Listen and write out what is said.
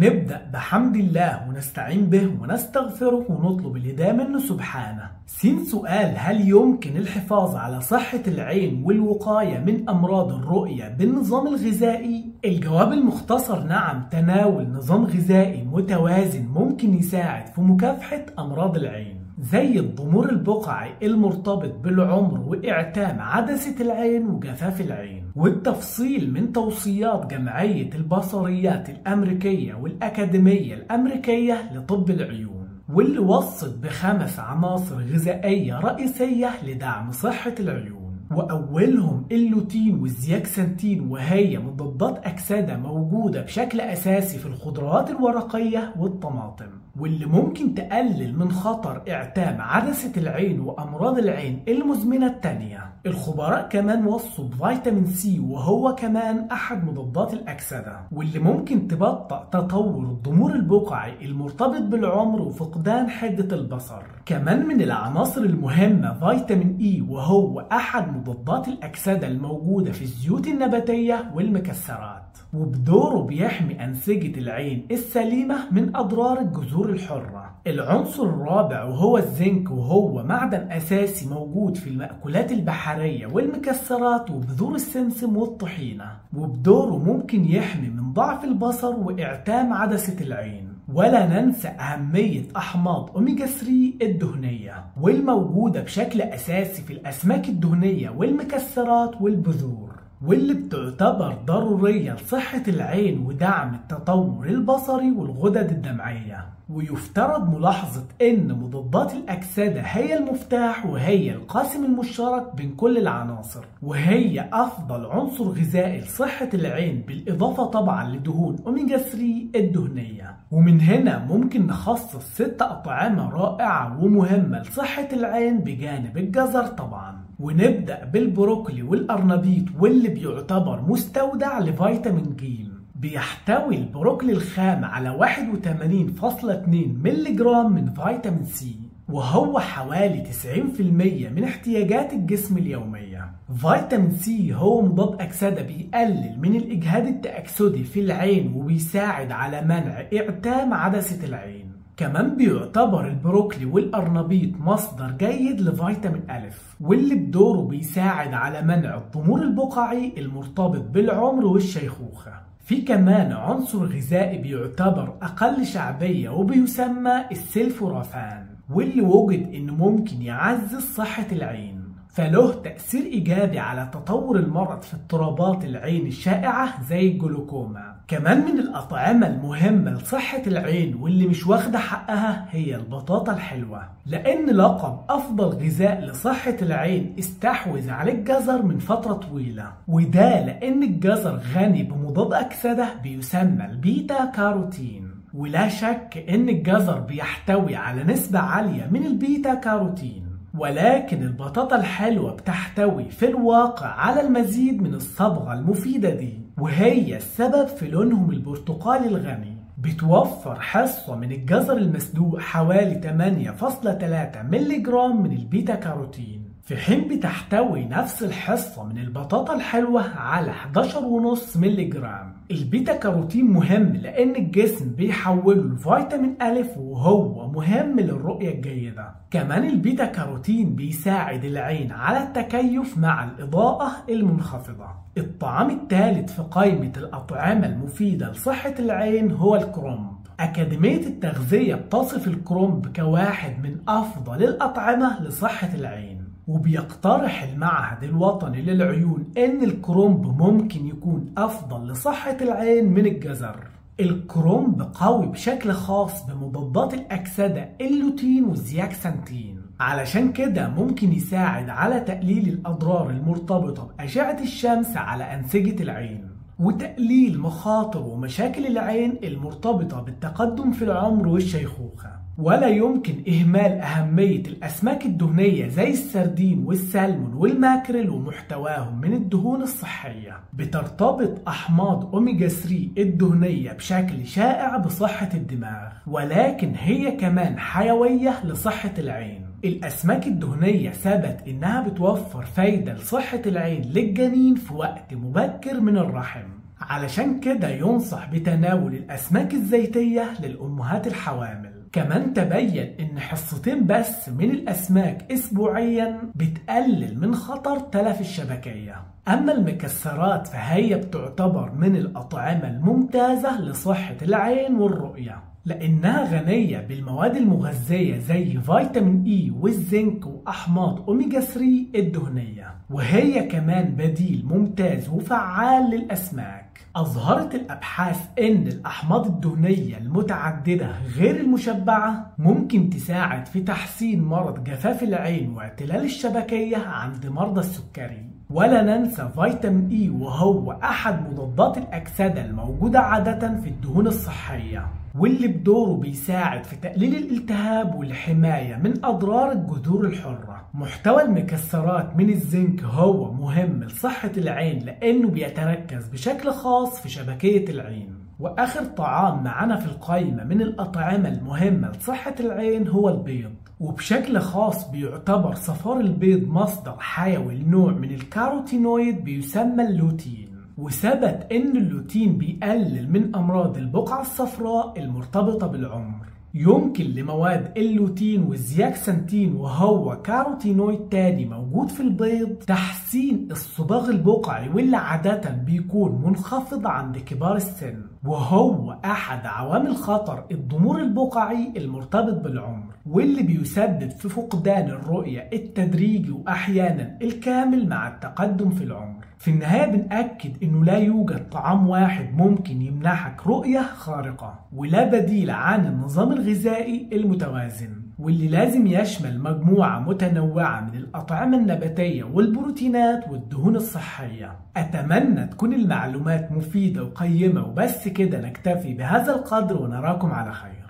نبدأ بحمد الله ونستعين به ونستغفره ونطلب الهداية منه سبحانه سين سؤال هل يمكن الحفاظ على صحة العين والوقاية من أمراض الرؤية بالنظام الغذائي؟ الجواب المختصر نعم تناول نظام غذائي متوازن ممكن يساعد في مكافحة أمراض العين زي الضمور البقعي المرتبط بالعمر وإعتام عدسة العين وجفاف العين والتفصيل من توصيات جمعية البصريات الأمريكية والأكاديمية الأمريكية لطب العيون واللي وصت بخمس عناصر غذائية رئيسية لدعم صحة العيون. وأولهم اللوتين والزياكسنتين وهي مضادات أكسدة موجودة بشكل أساسي في الخضروات الورقية والطماطم. واللي ممكن تقلل من خطر إعتام عدسة العين وأمراض العين المزمنة التانية. الخبراء كمان وصوا بفيتامين سي وهو كمان أحد مضادات الأكسدة. واللي ممكن تبطأ تطور الضمور البقعي المرتبط بالعمر وفقدان حدة البصر. كمان من العناصر المهمة فيتامين إي وهو أحد مضادات الأكسدة الموجودة في الزيوت النباتية والمكسرات وبدوره بيحمي أنسجة العين السليمة من أضرار الجذور الحرة. العنصر الرابع وهو الزنك وهو معدن أساسي موجود في المأكولات البحرية والمكسرات وبذور السمسم والطحينة وبدوره ممكن يحمي من ضعف البصر وإعتام عدسة العين. ولا ننسى أهمية أحماض أوميجا 3 الدهنية والموجودة بشكل أساسي في الأسماك الدهنية والمكسرات والبذور. واللي بتعتبر ضرورية لصحة العين ودعم التطور البصري والغدد الدمعية. ويفترض ملاحظة إن مضادات الأكسدة هي المفتاح وهي القاسم المشترك بين كل العناصر. وهي أفضل عنصر غذائي لصحة العين بالإضافة طبعا لدهون أوميجا 3 الدهنية. ومن هنا ممكن نخصص ست أطعمة رائعة ومهمة لصحة العين بجانب الجزر طبعا. ونبدأ بالبروكلي والأرنبيط واللي بيعتبر مستودع لفيتامين ج بيحتوي البروكلي الخام على 81.2 ملي جرام من فيتامين سي وهو حوالي 90% من احتياجات الجسم اليومية. فيتامين سي هو مضاد أكسدة بيقلل من الإجهاد التأكسدي في العين وبيساعد على منع إعتام عدسة العين. كمان بيعتبر البروكلي والأرنبيط مصدر جيد لفيتامين ألف واللي بدوره بيساعد على منع الضمور البقعي المرتبط بالعمر والشيخوخة. في كمان عنصر غذائي بيعتبر أقل شعبية وبيسمى السلفورافان واللي وجد إنه ممكن يعزز صحة العين. فله تأثير إيجابي على تطور المرض في اضطرابات العين الشائعة زي الجلوكوما كمان من الأطعمة المهمة لصحة العين واللي مش واخدة حقها هي البطاطا الحلوة. لأن لقب أفضل غذاء لصحة العين استحوذ على الجزر من فترة طويلة. وده لأن الجزر غني بمضاد أكسدة بيسمى البيتا كاروتين. ولا شك إن الجزر بيحتوي على نسبة عالية من البيتا كاروتين. ولكن البطاطا الحلوة بتحتوي في الواقع على المزيد من الصبغة المفيدة دي وهي السبب في لونهم البرتقالي الغني. بتوفر حصة من الجزر المسلوق حوالي 8.3 ملي جرام من البيتا كاروتين. في حين بتحتوي نفس الحصة من البطاطا الحلوة على 11.5 ملي جرام البيتا كاروتين مهم لأن الجسم بيحوله لفيتامين ألف وهو مهم للرؤية الجيدة. كمان البيتا كاروتين بيساعد العين على التكيف مع الإضاءة المنخفضة. الطعام الثالث في قائمة الأطعمة المفيدة لصحة العين هو الكرومب أكاديمية التغذية بتصف الكرومب كواحد من أفضل الأطعمة لصحة العين. وبيقترح المعهد الوطني للعيون إن الكرومب ممكن يكون أفضل لصحة العين من الجزر. الكرومب قوي بشكل خاص بمضادات الأكسدة اللوتين والزياكسانتين. علشان كده ممكن يساعد على تقليل الأضرار المرتبطة بأشعة الشمس على أنسجة العين وتقليل مخاطر ومشاكل العين المرتبطة بالتقدم في العمر والشيخوخة. ولا يمكن إهمال أهمية الأسماك الدهنية زي السردين والسلمون والماكريل ومحتواهم من الدهون الصحية. بترتبط أحماض أوميجا 3 الدهنية بشكل شائع بصحة الدماغ ولكن هي كمان حيوية لصحة العين. الأسماك الدهنية ثبت إنها بتوفر فايدة لصحة العين للجنين في وقت مبكر من الرحم. علشان كده ينصح بتناول الأسماك الزيتية للأمهات الحوامل. كمان تبين إن حصتين بس من الأسماك اسبوعيا بتقلل من خطر تلف الشبكية. أما المكسرات فهي بتعتبر من الأطعمة الممتازة لصحة العين والرؤية لأنها غنية بالمواد المغذية زي فيتامين اي والزنك وأحماض أوميجا 3 الدهنية وهي كمان بديل ممتاز وفعال للأسماك. أظهرت الأبحاث أن الأحماض الدهنية المتعددة غير المشبعة ممكن تساعد في تحسين مرض جفاف العين واعتلال الشبكية عند مرضى السكري. ولا ننسى فيتامين إي وهو أحد مضادات الأكسدة الموجودة عادة في الدهون الصحية واللي بدوره بيساعد في تقليل الالتهاب والحماية من أضرار الجذور الحرة. محتوى المكسرات من الزنك هو مهم لصحة العين لأنه بيتركز بشكل خاص في شبكية العين. وآخر طعام معنا في القائمة من الأطعمة المهمة لصحة العين هو البيض. وبشكل خاص بيعتبر صفار البيض مصدر حيوي لنوع من الكاروتينويد بيسمى اللوتين. وثبت إن اللوتين بيقلل من أمراض البقعة الصفراء المرتبطة بالعمر. يمكن لمواد اللوتين والزياكسانتين وهو كاروتينويد تاني موجود في البيض تحسين الصباغ البقعي واللي عادة بيكون منخفض عند كبار السن وهو أحد عوامل خطر الضمور البقعي المرتبط بالعمر. واللي بيسبب في فقدان الرؤية التدريجي وأحيانا الكامل مع التقدم في العمر. في النهاية بنأكد إنه لا يوجد طعام واحد ممكن يمنحك رؤية خارقة ولا بديل عن النظام الغذائي المتوازن. واللي لازم يشمل مجموعة متنوعة من الأطعمة النباتية والبروتينات والدهون الصحية. أتمنى تكون المعلومات مفيدة وقيمة وبس كده نكتفي بهذا القدر ونراكم على خير.